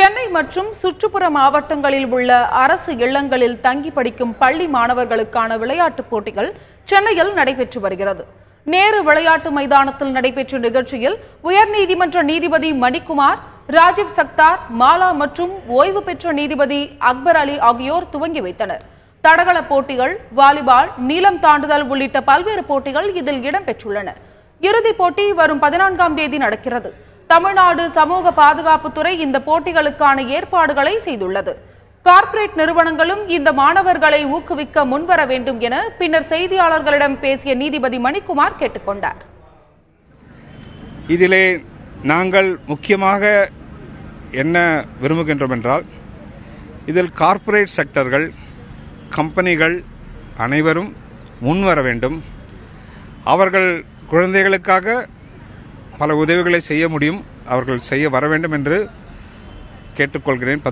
சென்னை மற்றும் சுற்றுப்புற மாவட்டங்களில் உள்ள அரசு இல்லங்களில் தங்கி படிக்கும் பள்ளி மாணவர்களுக்கான விளையாட்டுப் போட்டிகள் சென்னையில் நடைபெற்று வருகிறது. நேரு விளையாட்டு மைதானத்தில் நடைபெற்ற நிகழ்ச்சியில் உயர்நீதிமன்ற நீதிபதி மணிக்குமார் ராஜீவ் சக்தார் மாலா மற்றும் ஓய்வு பெற்ற நீதிபதி அக்பர் அலி ஆகியோர் துவங்கி வைத்தனர். தடகள போட்டிகள் வாலிபால் நீளம் தாண்டுதல் உள்ளிட்ட பல்வேறு போட்டிகள் இதில் இடம்பெற்றுள்ளன. இறுதிப் போட்டி வரும் பதினான்காம் தேதி நடக்கிறது. தமிழ்நாடு சமூக பாதுகாப்புத்துறை இந்த போட்டிகளுக்கான ஏற்பாடுகளை செய்துள்ளது. கார்ப்பரேட் நிறுவனங்களும் இந்த மாணவர்களை ஊக்குவிக்க முன்வர வேண்டும் என பின்னர் செய்தியாளர்களிடம் பேசிய நீதிபதி மணிக்குமார் கேட்டுக்கொண்டார். இதிலே நாங்கள் முக்கியமாக என்ன விரும்புகின்றோம் என்றால் இதில் கார்ப்பரேட் செக்டர்கள் கம்பெனிகள் அனைவரும் முன்வர வேண்டும். அவர்கள் குழந்தைகளுக்காக பல உதவிகளை செய்ய முடியும். அவர்கள் செய்ய வர வேண்டும் என்று கேட்டுக்கொள்கிறேன்.